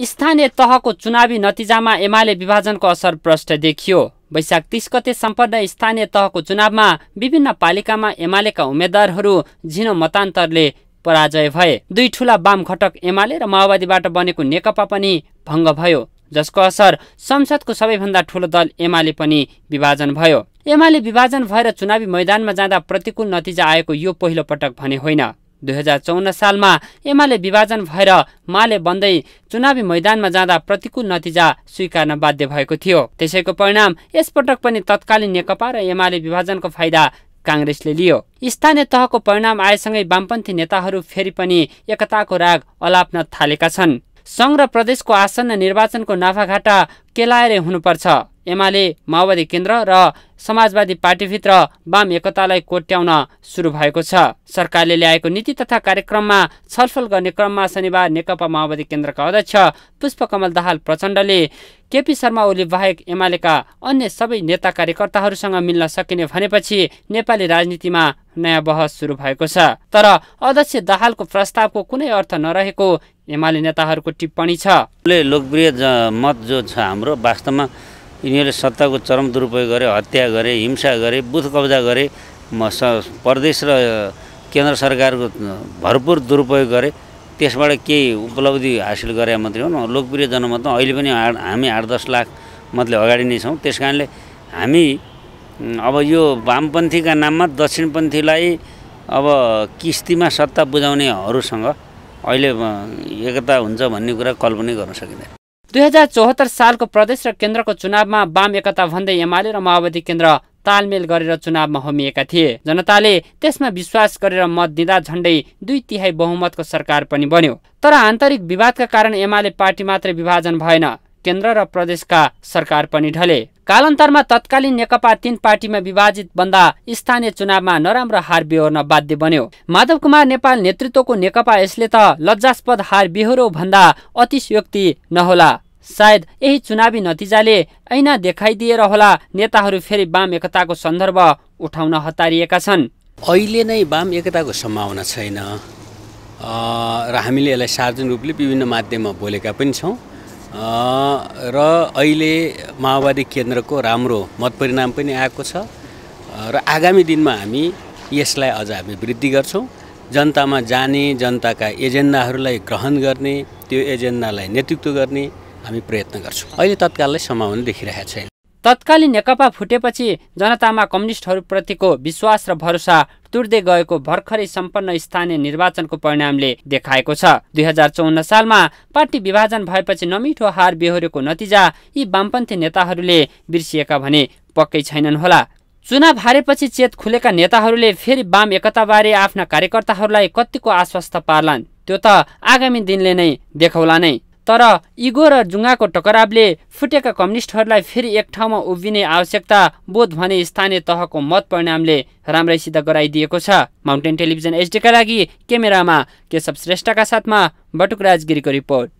स्थानीय तहको चुनावी नतिजामा एमाले विभाजनको असर प्रष्ट देखियो। वैशाख तिस गते सम्पन्न स्थानीय तहको चुनावमा विभिन्न पालिकामा एमालेका उम्मेद्वारहरू झिनो मतान्तरले पराजय भए। दुई ठुला वाम घटक एमाले र माओवादीबाट बनेको नेकपा पनि भङ्ग भयो। जसको असर संसदको सबैभन्दा ठुलो दल एमाले पनि विभाजन भयो। एमाले विभाजन भएर चुनावी मैदानमा जाँदा प्रतिकूल नतिजा आएको यो पहिलो पटक भने होइन। दुई हजार चौन्न सालमा एमाले विभाजन भएर माले बन्दै चुनावी मैदानमा जाँदा प्रतिकूल नतिजा स्वीकार्न बाध्य भएको थियो। त्यसैको परिणाम यसपटक पनि तत्कालीन नेकपा र एमाले विभाजनको फाइदा काङ्ग्रेसले लियो। स्थानीय तहको परिणाम आएसँगै वामपन्थी नेताहरू फेरि पनि एकताको राग अलाप्न थालेका छन्। सङ्घ र प्रदेशको आसन्न निर्वाचनको नाफाघाटा केलाएर हुनुपर्छ। एमाले माओवादी केन्द्र र समाजवादी पार्टीभित्र वाम एकतालाई कोट्याउन सुरु भएको छ। सरकारले ल्याएको नीति तथा कार्यक्रममा छलफल गर्ने क्रममा शनिबार नेकपा माओवादी केन्द्रका अध्यक्ष पुष्पकमल दाहाल प्रचण्डले केपी शर्मा ओली बाहेक एमालेका अन्य सबै नेता कार्यकर्ताहरूसँग मिल्न सकिने भनेपछि नेपाली राजनीतिमा नयाँ बहस सुरु भएको छ। तर अध्यक्ष दाहालको प्रस्तावको कुनै अर्थ नरहेको एमाले नेताहरूको टिप्पणी छ। लोकप्रिय मत जो छ हाम्रो वास्तवमा यिनीहरूले सत्ताको चरम दुरुपयोग गरे हत्या गरे हिंसा गरे बुथ कब्जा गरे प्रदेश र केन्द्र सरकारको भरपुर दुरुपयोग गरे त्यसबाट केही उपलब्धि हासिल गरे मात्रै हो लोकप्रिय जनमतमा अहिले पनि हामी आठ दस लाख मतले अगाडि नै छौँ। त्यस कारणले हामी अब यो वामपन्थीका नाममा दक्षिणपन्थीलाई अब किस्तीमा सत्ता बुझाउनेहरूसँग अहिले एकता हुन्छ भन्ने कुरा कल्पनै गर्न सकिँदैन। दुई हजार चौहत्तर सालको प्रदेश र केन्द्रको चुनावमा वाम एकता भन्दै एमाले र माओवादी केन्द्र तालमेल गरेर चुनावमा होमिएका थिए। जनताले त्यसमा विश्वास गरेर मत दिँदा झण्डै दुई तिहाई बहुमतको सरकार पनि बन्यो। तर आन्तरिक विवादका कारण एमाले पार्टी मात्रै विभाजन भएन। केन्द्र र प्रदेशका सरकार पनि ढले। कालान्तरमा तत्कालीन नेकपा तीन पार्टीमा विभाजित बन्दा स्थानीय चुनावमा नराम्रो हार बेहोर्न बाध्य बन्यो। माधव कुमार नेपाल नेतृत्वको नेकपा यसले त लज्जास्पद हार बेहोरो भन्दा अतिशयोक्ति नहोला। सायद यही चुनावी नतिजाले ऐना देखाइदिएर होला नेताहरू फेरि वाम एकताको सन्दर्भ उठाउन हतारिएका छन्। अहिले नै वाम एकताको सम्भावना छैन। र हामीले यसलाई सार्वजनिक रूपले विभिन्न माध्यममा बोलेका पनि छौँ। र अहिले माओवादी केन्द्रको राम्रो मत परिणाम पनि आएको छ। र आगामी दिनमा हामी यसलाई अझ हामी वृद्धि गर्छौँ। जनतामा जाने जनताका एजेन्डाहरूलाई ग्रहण गर्ने त्यो एजेन्डालाई नेतृत्व गर्ने हामी प्रयत्न गर्छौँ। अहिले तत्काललाई सम्भावना देखिरहेको छैन। तत्कालीन नेकपा फुटेपछि जनतामा कम्युनिस्टहरूप्रतिको विश्वास र भरोसा तुर्दै गएको भर्खरै सम्पन्न स्थानीय निर्वाचनको परिणामले देखाएको छ। दुई हजार चौन्न सालमा पार्टी विभाजन भएपछि नमिठो हार बेहोरेको नतिजा यी वामपन्थी नेताहरूले बिर्सिएका भने पक्कै छैनन् होला। चुनाव हारेपछि चेत खुलेका नेताहरूले फेरि वाम एकताबारे आफ्ना कार्यकर्ताहरूलाई कतिको आश्वस्त पार्लान्। त्यो त आगामी दिनले नै देखाउला नै। तर इगो र जुङ्गाको टकरावले फुटेका कम्युनिस्टहरूलाई फेरि एक ठाउँमा उभिने आवश्यकता बोध भने स्थानीय तहको मत परिणामले राम्रै सिद्ध गराइदिएको छ। माउन्टेन टेलिभिजन एचडीका लागि क्यामेरामा केशव श्रेष्ठका साथमा बटुक राजगिरीको रिपोर्ट।